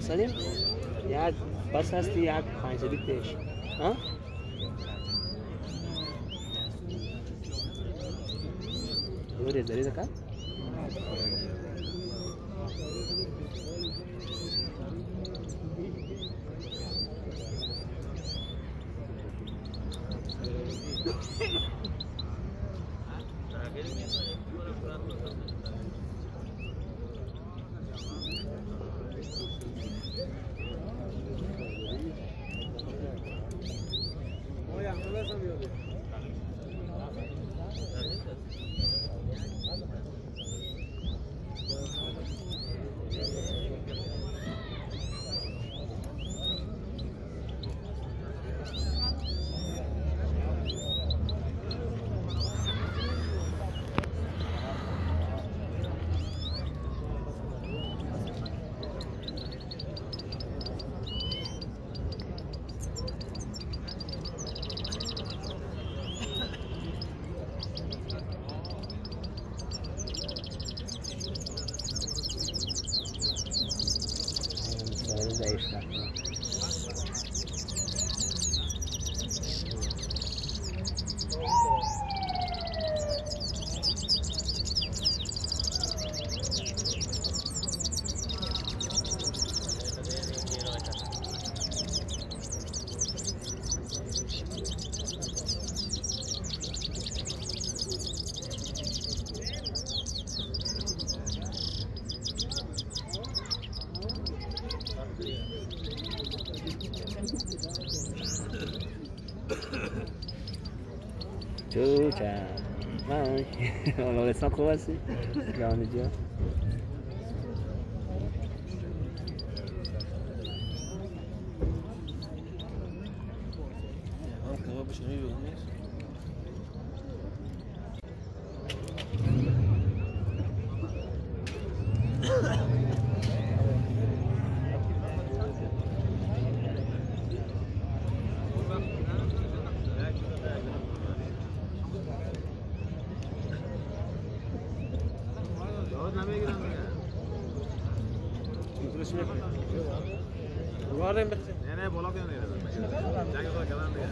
समोसाले याद पचासથી યાદ પાંચ રૂપિયા હા ઘરે ધરી શકા આગળ મેં પર એક પર પ્રાપ્ત થશે Gracias. coisas aí, tá? Ciao, ciao. Bye. on en reste encore assez. Là, on est bien. इसमें नहीं नहीं बोला क्यों नहीं जाके बोला कलाम नहीं